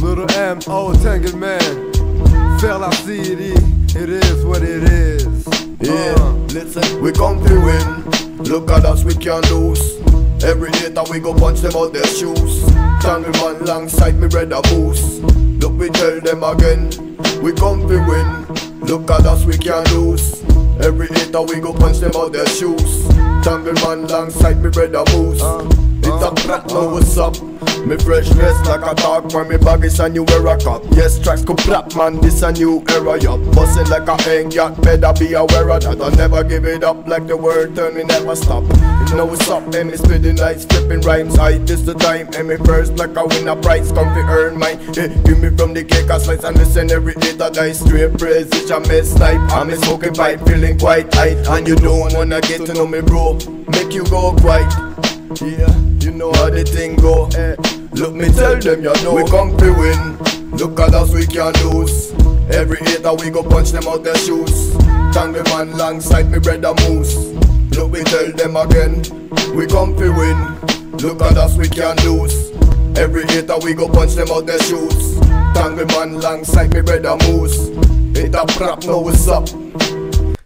Little M, old Tangled Man. Faire la CD, it is what it is. Yeah, Uh, listen, we come to win. Look at us, we can't lose. Every hater we go punch them out their shoes. Tangle man alongside me brother boost. Look, we tell them again, we come to win. Look at us, we can't lose. Every hater we go punch them out their shoes. Tangle man alongside me brother boost. It's a crack, know what's up. Me freshness like a dog when me bag is a new a cup. Yes, tracks go prop man, this a new era, yup. Bustin' like a hang yacht, better be aware of that. I'll never give it up like the word turn, me never stop. You know what's up, and me spitting like stripping rhymes. I this the time, and me first like I win a prize, come to earn mine. Yeah, give me from the cake, I slice and listen every hater die straight praise. It's a mess type, I'm a smoking pipe, feeling quite tight. And you don't wanna get to know me, bro. Make you go quiet. Yeah, you know how the thing go. Look, me tell them, you know we come to win. Look at us, we can't lose. Every hater we go punch them out their shoes. Tangle man alongside me brother Mousse. Look, we tell them again, we come to win. Look at us, we can't lose. Every hater we go punch them out their shoes. Tangle man alongside me brother Mousse. It a prop, know what's up.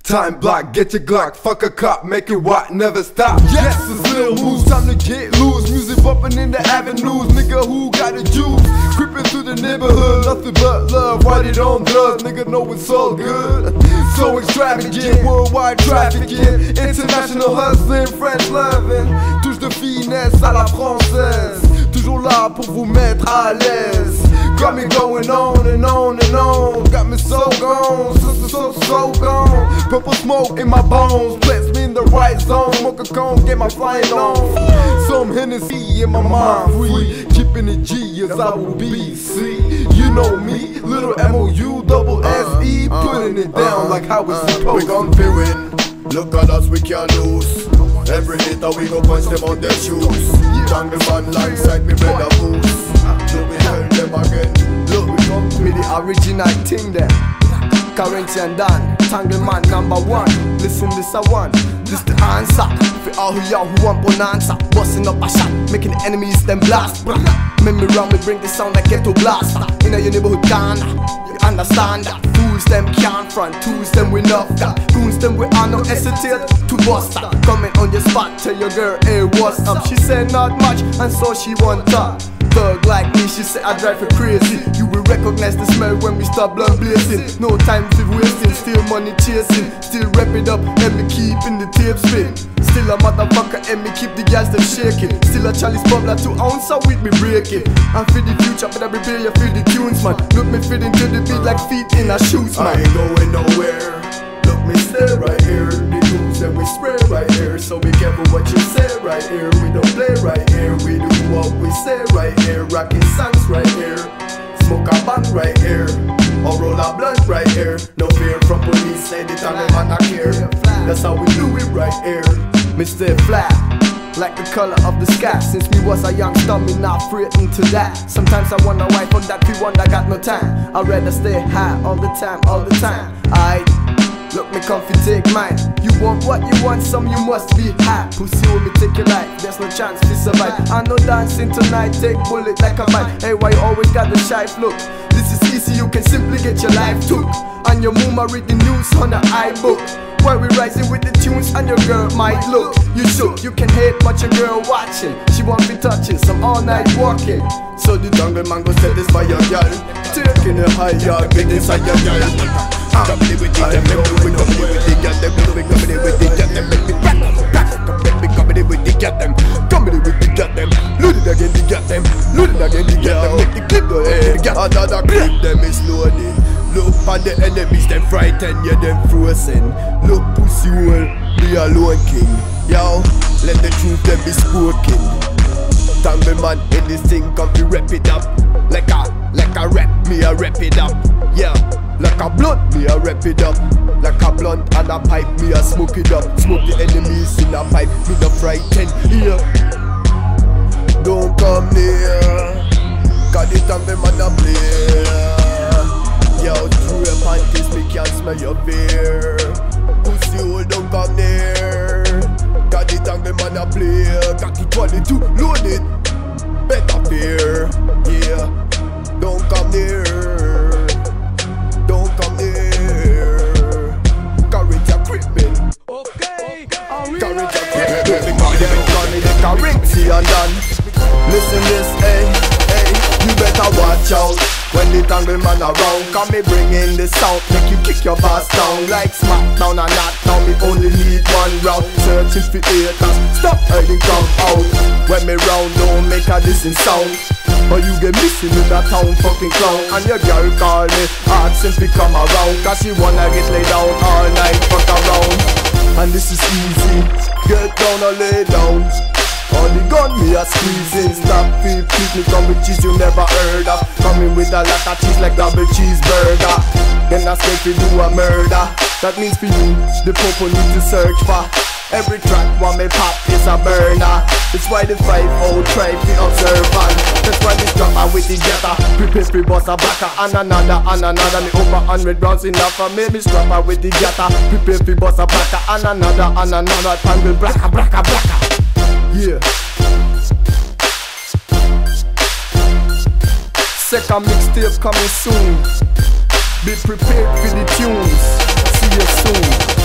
Time block, get your Glock, fuck a cop, make it what, never stop. Yes, it's little moves, time to get loose. Music bumping in the avenues, nigga, who got the juice? Creeping through the neighborhood, nothing but love. Why it on drugs, nigga, know it's all good. So extravagant, worldwide trafficking, international hustling, French loving. Touche de finesse à la française, toujours là pour vous mettre à l'aise. Got me going on and on and on. Got me so gone, so, so, so gone. Purple smoke in my bones, plants me in the right zone. Smoke a cone, get my flying on. Some Hennessy in my mind, free. Keeping it G as I will be. See, you know me, little M O U double S E, uh, uh, putting it down uh, like how it's We supposed gon' to. be win. Look at us, we can't lose. Every hater we go punch them on their shoes. Jungle man alongside me brother boost. So we tell them again. Look, we come Me the original thing there. Corinthian Dan, Tangleman number one. Listen, this a one. This the answer. For all who y'all who want bonanza. Busting up a shot, making the enemies them blast. Brah. Make me round, me bring the sound like ghetto blaster. In a your neighborhood Ghana, you understand that. Fools them can't front, tools them we love that. Goons them we are no hesitate to bust that. Comment on your spot, tell your girl, hey, what's up? She said not much, and so she want that. Thug like me, she said I drive her crazy. You will recognize the smell when we start blunt blazing. No time to wasting, still money chasing. Still wrap it up and me keeping the tape spin. Still a motherfucker and me keep the gas them shaking. Still a chalice bubbler two ounce so with me breaking. And for the future, but I prepare you feel the tunes, man. Look me fitting to the beat like feet in a shoes, I ain't going nowhere. Look, me stay right here. The news that we spread right here. So be careful what you say right here. We don't play right here. We do what we say right here. Rocking songs right here. Smoke a band right here. Or roll a blunt right here. No fear from police. Anytime a man not care. That's how we do it right here. Mr. Flat, like the color of the sky. Since me was a youngster, me not frightened to die. Sometimes I wonder why for that we one I got no time. I'd rather stay high all the time, all the time. I look me comfy, take mine. You want what you want, some you must be high. Pussy will me take your life, there's no chance to survive. I know dancing tonight, take bullet like a bite. Hey, why you always got the shy look? This is easy, you can simply get your life took. And your mama read the news on the iBook. Why we rising with the tunes and your girl might look You shook, you can hate but your girl watching She won't be touching some all night walking So the jungle man go satisfy your girl Taking a higher, get inside your girl Come with the girl, them we come with the girl, them come with the girl, them make back back come with the girl, them come with the girl, them load it again, the girl, them load it again, the girl, them make the clip go ahead, another clip, them is loaded. Look at the enemies, them frightened, yeah, them frozen. Look, pussy hole, be alone king. Yo, let the truth them be spoken. Tangle anything come to rep it up Like a, like a rap, me a rep it up Yeah, like a me a rep it up. Like a blunt and a pipe, me a smoke it up. Smoke the enemies in a pipe, me no frightened. Here. Don't come near. Cause the tangle man a play watch out. When the tangle man around, come me bring in the sound. Make you kick your bass down like smackdown and not. Now Me only need one route, searching for haters. Stop hiding, come out. When me round, don't make a listen sound. Or you get missing in that town fucking clown. And your girl call me hard since we come around. Cause she wanna get laid down all night, fuck around. And this is easy, get down or lay down on the gun me a squeezing Stop feel please me come with cheese you never heard of. Coming with a lot of cheese like double cheeseburger. Then I say fi do a murder. That means for you the popo need to search for. Every track one me pop is a burner. It's why the 5-0 try fi observant That's why strap out with the jetta Prepare fi bust a backer and another and another. Me over hundred rounds enough for me Me strap out with the jetta Prepare fi bust a backer and another and another. Tangle bracka bracka bracka yeah. Second mixtape coming soon. Be prepared for the tunes. See you soon.